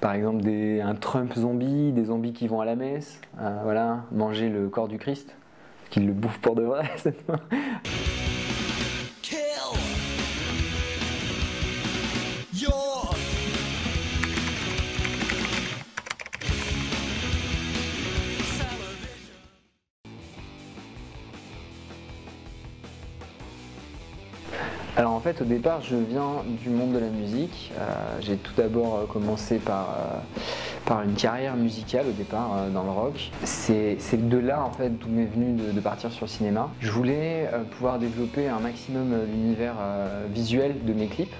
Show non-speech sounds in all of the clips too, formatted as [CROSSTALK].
Par exemple, un Trump zombie, des zombies qui vont à la messe, euh, voilà, manger le corps du Christ, qu'ils le bouffent pour de vrai [LAUGHS] Alors en fait au départ je viens du monde de la musique. Euh, j'ai tout d'abord euh, commencé par, euh, par une carrière musicale au départ dans le rock. C'est de là en fait d'où m'est venu de, partir sur le cinéma. Je voulais pouvoir développer un maximum l'univers visuel de mes clips.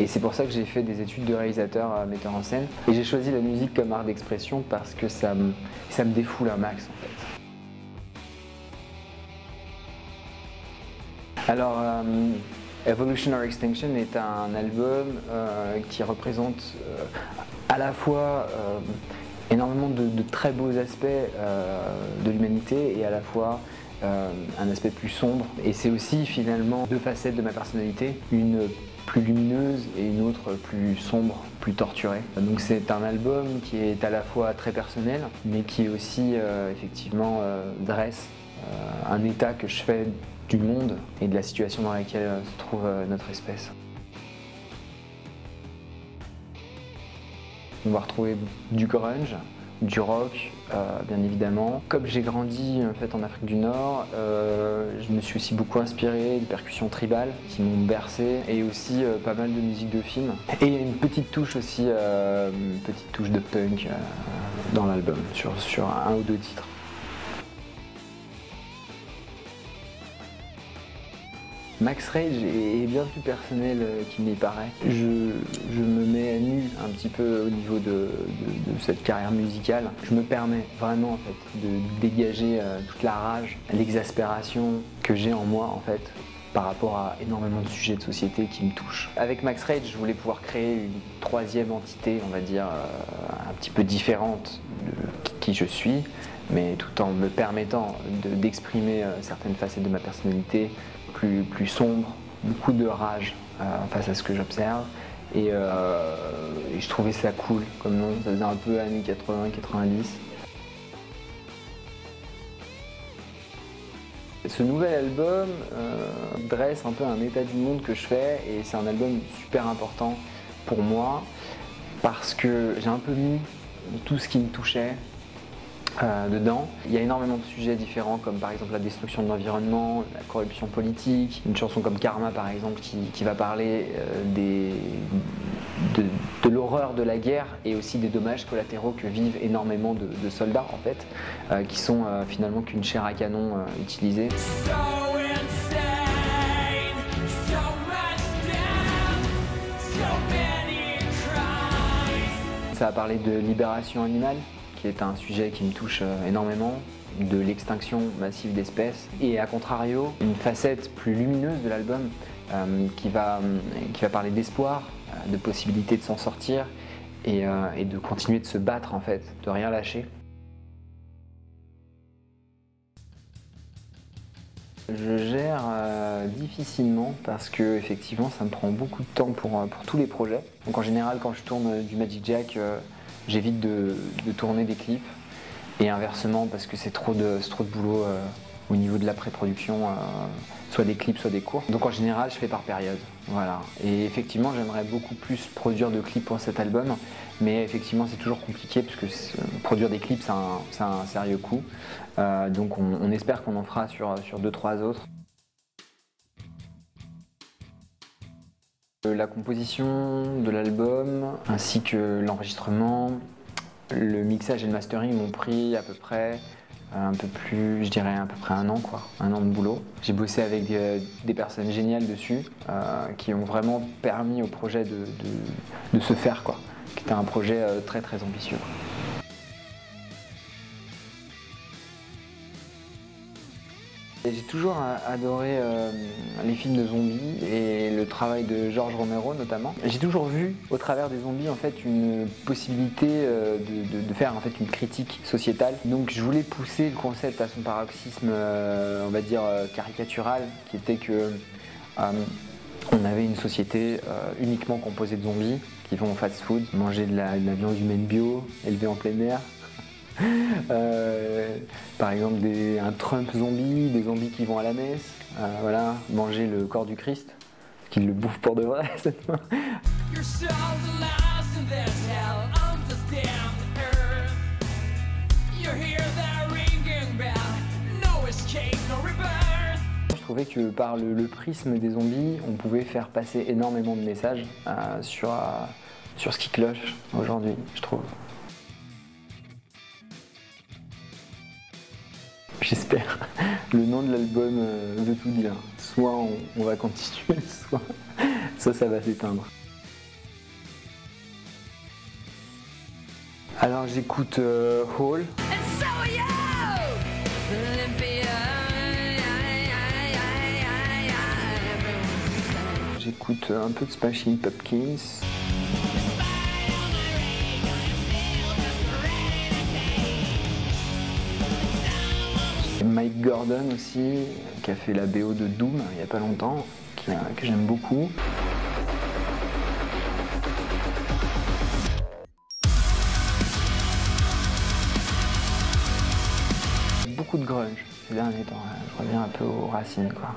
Et c'est pour ça que j'ai fait des études de réalisateur, metteur en scène. Et j'ai choisi la musique comme art d'expression parce que ça me, ça me défoule un max en fait. Alors, Evolution or Extinction est un album euh, qui représente euh, à la fois euh, énormément de, très beaux aspects de l'humanité et à la fois un aspect plus sombre. Et c'est aussi finalement deux facettes de ma personnalité, une plus lumineuse et une autre plus sombre, plus torturée. Donc c'est un album qui est à la fois très personnel, mais qui aussi effectivement dresse un état que je fais du monde et de la situation dans laquelle euh, se trouve euh, notre espèce. On va retrouver du grunge, du rock, euh, bien évidemment. Comme j'ai grandi en, fait, en Afrique du Nord, je me suis aussi beaucoup inspiré des percussions tribales qui m'ont bercé et aussi pas mal de musique de film. Et une petite touche aussi, une petite touche de punk dans l'album, sur un ou deux titres. Max Rage est bien plus personnel euh, qu'il n'y paraît. Je, me mets à nu un petit peu au niveau de, cette carrière musicale. Je me permets vraiment de dégager euh, toute la rage, l'exaspération que j'ai en moi par rapport à énormément de sujets de société qui me touchent. Avec Max Rage, je voulais pouvoir créer une troisième entité, on va dire, euh, un petit peu différente de qui je suis, mais tout en me permettant d'exprimer certaines facettes de ma personnalité plus, sombre, beaucoup de rage euh, face à ce que j'observe. Euh, et, je trouvais ça cool comme nom, ça faisait un peu années 80-90. Ce nouvel album euh, dresse un peu un état du monde que je fais et c'est un album super important pour moi parce que j'ai un peu mis tout ce qui me touchait, euh, dedans. Il y a énormément de sujets différents comme par exemple la destruction de l'environnement, la corruption politique, une chanson comme Karma par exemple qui, va parler euh, de, l'horreur de la guerre et aussi des dommages collatéraux que vivent énormément de, soldats en fait, euh, qui sont finalement qu'une chair à canon utilisée. Ça a parlé de libération animale, c'est un sujet qui me touche euh, énormément, de l'extinction massive d'espèces. Et à contrario, une facette plus lumineuse de l'album euh, qui, va, qui va parler d'espoir, euh, de possibilité de s'en sortir et, de continuer de se battre en fait, de rien lâcher. Je gère difficilement parce que effectivement ça me prend beaucoup de temps pour, pour tous les projets. Donc en général quand je tourne du Magic Jack, j'évite de, tourner des clips et inversement parce que c'est trop de, trop de boulot euh, au niveau de la pré-production, euh, soit des clips, soit des cours. Donc en général, je fais par période. Voilà. Et effectivement, j'aimerais beaucoup plus produire de clips pour cet album, mais effectivement, c'est toujours compliqué parce que produire des clips, c'est un, sérieux coût. Euh, donc on, espère qu'on en fera sur, sur deux, trois autres. La composition de l'album ainsi que l'enregistrement, le mixage et le mastering m'ont pris à peu près un peu plus, je dirais à peu près un an quoi, un an de boulot. J'ai bossé avec des, personnes géniales dessus euh, qui ont vraiment permis au projet de, se faire quoi, qui était un projet euh, très très ambitieux. J'ai toujours adoré euh, les films de zombies et le travail de George Romero notamment. J'ai toujours vu au travers des zombies en fait une possibilité euh, de, faire en fait une critique sociétale. Donc je voulais pousser le concept à son paroxysme, euh, on va dire caricatural, qui était que on avait une société uniquement composée de zombies qui vont au fast-food, manger de la, de la viande humaine bio, élevée en plein air. [LAUGHS] Euh, par exemple, des- un Trump zombie, des zombies qui vont à la messe, euh, voilà, manger le corps du Christ, qu'ils le bouffent pour de vrai. [LAUGHS] cette fois. Je trouvais que par le, le prisme des zombies, on pouvait faire passer énormément de messages euh, sur, sur ce qui cloche aujourd'hui, je trouve. J'espère. Le nom de l'album euh, veut tout dire. Soit on, on va continuer, [LAUGHS] soit, soit ça va s'éteindre. Alors j'écoute euh, Hall, j'écoute un peu de Smashing Pumpkins, Mike Gordon aussi, qui a fait la BO de Doom il n'y a pas longtemps, que j'aime beaucoup. Beaucoup de grunge ces derniers temps, je reviens un peu aux racines quoi.